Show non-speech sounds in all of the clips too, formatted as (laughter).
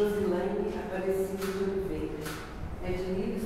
Josilaine Aparecida é de Oliveira. Ednilson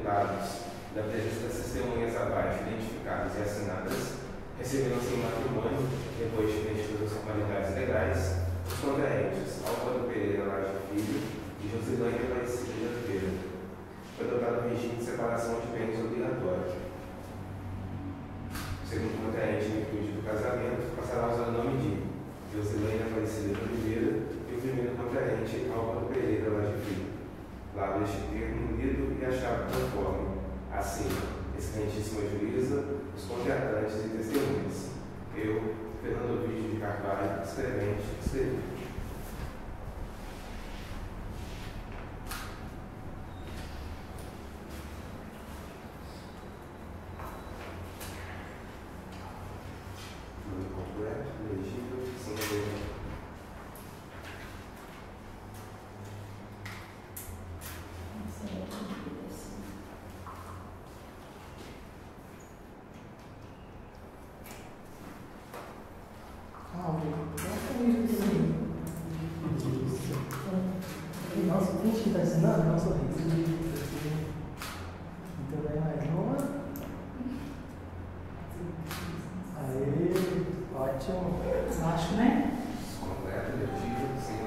habilitados da presença das testemunhas abaixo identificadas e assinadas, receberam-se em matrimônio, depois de preenchidas as formalidades legais, os contraentes Álvaro Pereira Laje Filho e Josilânia Aparecida de Oliveira. Foi adotado o regime de separação de bens obrigatório. O segundo contraente, em virtude do casamento, passará a usar o nome de Josilânia Aparecida de Oliveira e o primeiro contraente Álvaro Pereira Laje Filho. Lá este termo lido e achado conforme Assim, excelentíssima juíza, os contratantes e testemunhas. Eu, Fernando Vídeo de Escrevente, escrevi. Nome completo, legível, sem erro. Nossa, tem gente que está ensinando? Nossa, Então vai mais uma. Aê, ótimo. Acho, né? Completo, legível, sem.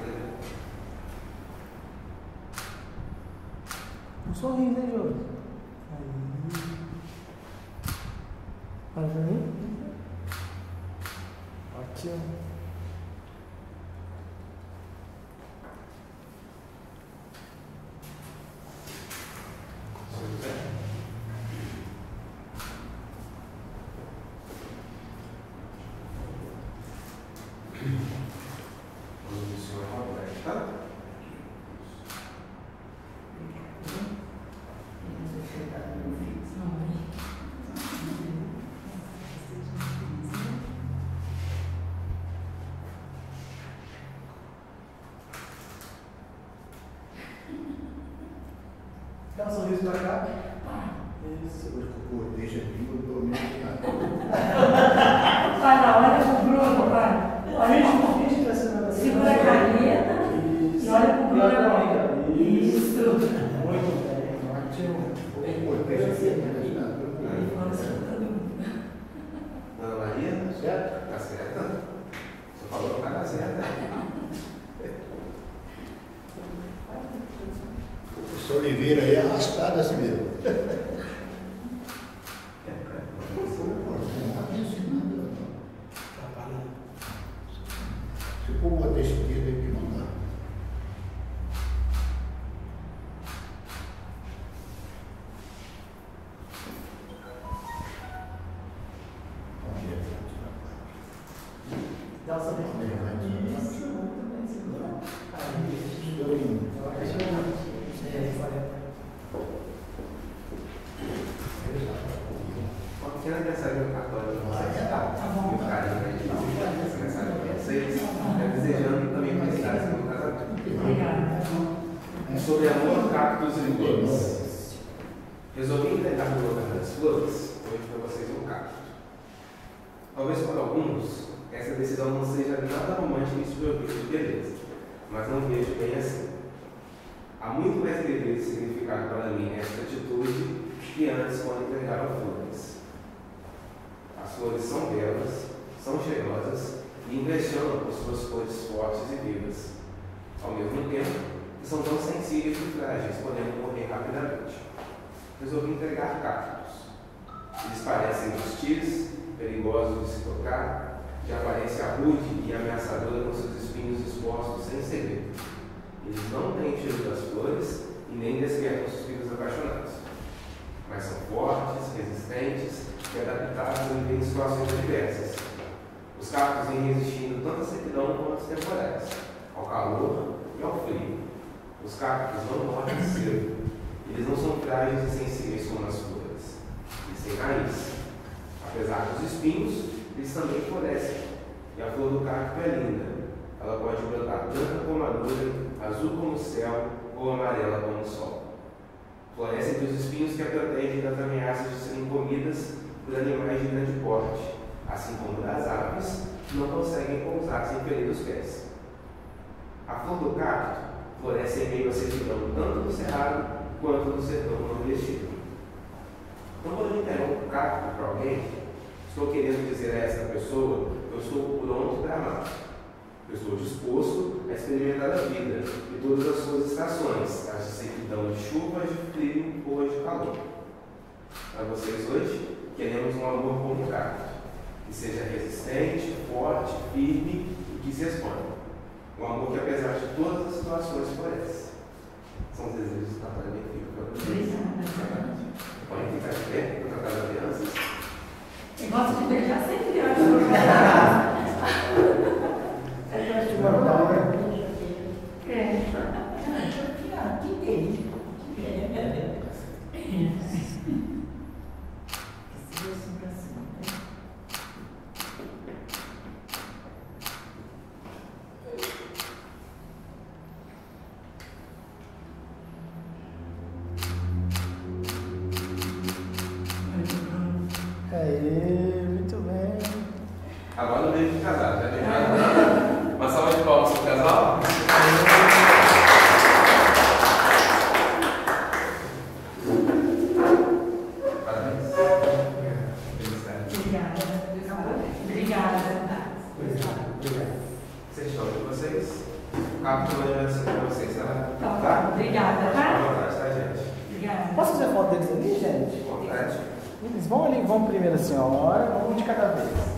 Um sorriso, hein, Jô? Aí. Olha pra mim. Ótimo. Sorriso pra cá. Isso. Depois que o corpo deixa aqui, eu estou meio Pai, na olha pro Bruno, pai. A gente, a gente tá ensinando assim. Segura a caneta Isso. e olha pro olha Bruno. cara. Isso. Muito bem, ótimo. Deixa nada. Dona Maria, Certo? tá certa? Você falou que vai dar certo. O senhor Oliveira aí é arrastado assim mesmo. No cartório o carinho a gente vocês, é desejando também felicidades no casamento. Obrigada. Sobre amor, cactos e flores. Resolvi entregar no lugar das flores, hoje para vocês um cacto. Talvez para alguns, essa decisão não seja nada romântica e desprovido de beleza, mas não vejo bem assim. Há muito mais beleza e significado para mim nesta atitude que antes quando entregaram flores. As flores são belas, são cheirosas e impressionam por suas cores fortes e vivas. Ao mesmo tempo, são tão sensíveis e frágeis, podendo morrer rapidamente. Resolvi entregar cactos. Eles parecem hostis, perigosos de se tocar, de aparência rude e ameaçadora com seus espinhos expostos sem segredo. Eles não têm cheiro das flores e nem despertam suspiros apaixonados. Mas são fortes, resistentes e adaptados a viver em situações diversas. Resistindo tanto à sequidão quanto às temporais, ao calor e ao frio. Os cactos não morrem (laughs) cedo. Eles não são frágeis e sensíveis como as flores. Eles têm raiz. Apesar dos espinhos, eles também florescem. E a flor do cacto é linda. Ela pode brotar branca como a nuvem, azul como o céu ou amarela como o sol. Floresce entre os espinhos que a protegem das ameaças de serem comidas por animais de grande porte, assim como das aves, não conseguem pousar sem ferir os pés. A flor do cacto floresce em meio à sequidão tanto do cerrado quanto do sertão nordestino. Então, quando eu interrompo o cacto para alguém, estou querendo dizer a essa pessoa eu estou pronto para amar. Eu estou disposto a experimentar a vida e todas as suas estações, as de sequidão de chuva, de frio ou de calor. Para vocês hoje, queremos um amor como cacto, que seja resistente, forte, firme e que se exponha. Um amor que, apesar de todas as situações, floresce. São os desejos da Natália Benfica. Podem ficar de pé para trocar as alianças. Eu gosto de beijar sempre antes (laughs) (laughs) (laughs) do casal. Eu gosto de guardar, né? É. Aê, muito bem. Agora o beijo de casal. Já beijaram? Uma salva de palmas para o casal. Parabéns. Felicidades. Obrigada. Obrigada. Certidão de vocês. O cabo de (laughs) manhã para vocês, tá? Tá, obrigada, tá? À vontade, tá, gente? Obrigada. Posso fazer foto deles ali, gente? Vontade. Eles vão ali, vão primeiro a senhora, vamos de cada vez.